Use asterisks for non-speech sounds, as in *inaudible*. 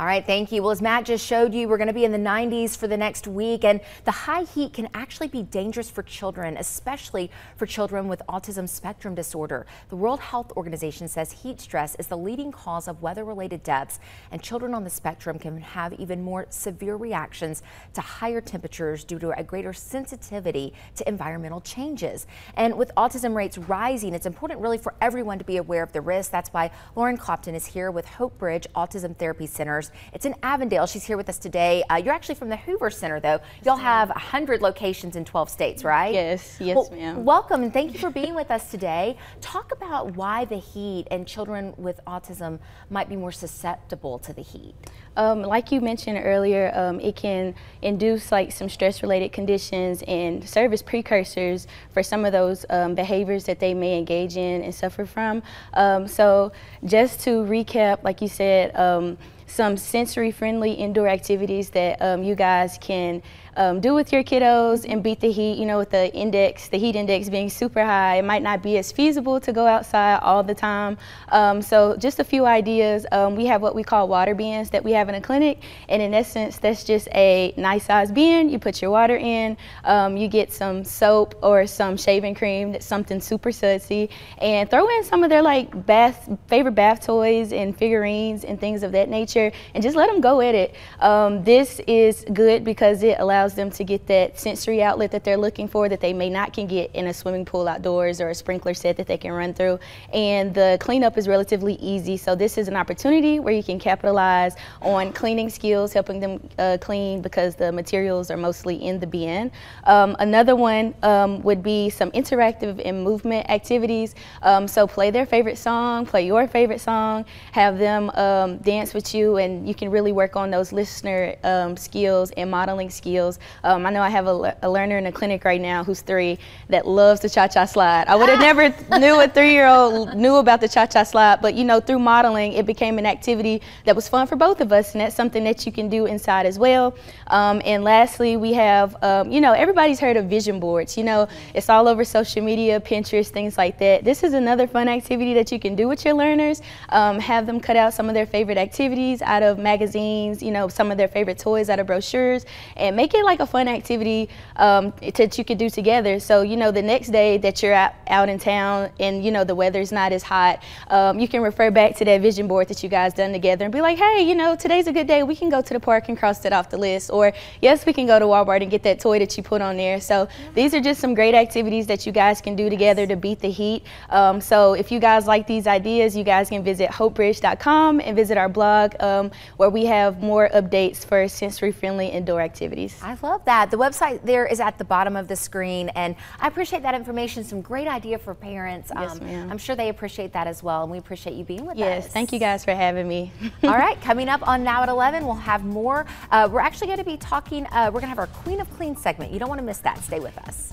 All right, thank you. Well, as Matt just showed you, we're going to be in the 90s for the next week, and the high heat can actually be dangerous for children, especially for children with autism spectrum disorder. The World Health Organization says heat stress is the leading cause of weather-related deaths, and children on the spectrum can have even more severe reactions to higher temperatures due to a greater sensitivity to environmental changes. And with autism rates rising, it's important really for everyone to be aware of the risk. That's why Lauren Clopton is here with Hopebridge Autism Therapy Centers it's in Avondale. She's here with us today. Uh, you're actually from the Hoover Center, though. Y'all have 100 locations in 12 states, right? Yes, yes, well, ma'am. Welcome, and thank you for being with us today. Talk about why the heat and children with autism might be more susceptible to the heat. Um, like you mentioned earlier, um, it can induce like some stress-related conditions and serve as precursors for some of those um, behaviors that they may engage in and suffer from. Um, so just to recap, like you said, um, some sensory friendly indoor activities that um, you guys can um, do with your kiddos and beat the heat, you know, with the index, the heat index being super high, it might not be as feasible to go outside all the time. Um, so just a few ideas. Um, we have what we call water bins that we have in a clinic. And in essence, that's just a nice size bin. You put your water in, um, you get some soap or some shaving cream, that's something super sudsy, and throw in some of their like bath, favorite bath toys and figurines and things of that nature, and just let them go at it. Um, this is good because it allows them to get that sensory outlet that they're looking for that they may not can get in a swimming pool outdoors or a sprinkler set that they can run through. And the cleanup is relatively easy. So this is an opportunity where you can capitalize on cleaning skills, helping them uh, clean because the materials are mostly in the bin. Um, another one um, would be some interactive and movement activities. Um, so play their favorite song, play your favorite song, have them um, dance with you, and you can really work on those listener um, skills and modeling skills. Um, I know I have a, a, learner in a clinic right now who's three that loves the cha-cha slide. I would have *laughs* never knew a three-year-old knew about the cha-cha slide, but you know, through modeling, it became an activity that was fun for both of us, and that's something that you can do inside as well. Um, and lastly, we have, um, you know, everybody's heard of vision boards. You know, it's all over social media, Pinterest, things like that. This is another fun activity that you can do with your learners. Um, have them cut out some of their favorite activities out of magazines, you know, some of their favorite toys out of brochures, and make it it like a fun activity um, that you could do together. So, you know, the next day that you're out, out in town and, you know, the weather's not as hot, um, you can refer back to that vision board that you guys done together and be like, hey, you know, today's a good day. We can go to the park and cross that off the list. Or, yes, we can go to Walmart and get that toy that you put on there. So these are just some great activities that you guys can do together to beat the heat. Um, so if you guys like these ideas, you guys can visit hopebridge.com and visit our blog um, where we have more updates for sensory friendly indoor activities. I love that. The website there is at the bottom of the screen, and I appreciate that information. Some great idea for parents. Yes, um, ma'am. I'm sure they appreciate that as well, and we appreciate you being with yes, us. Yes, thank you guys for having me. *laughs* All right, coming up on Now at 11, we'll have more. Uh, we're actually going to be talking, uh, we're going to have our Queen of Clean segment. You don't want to miss that. Stay with us.